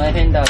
前変だ。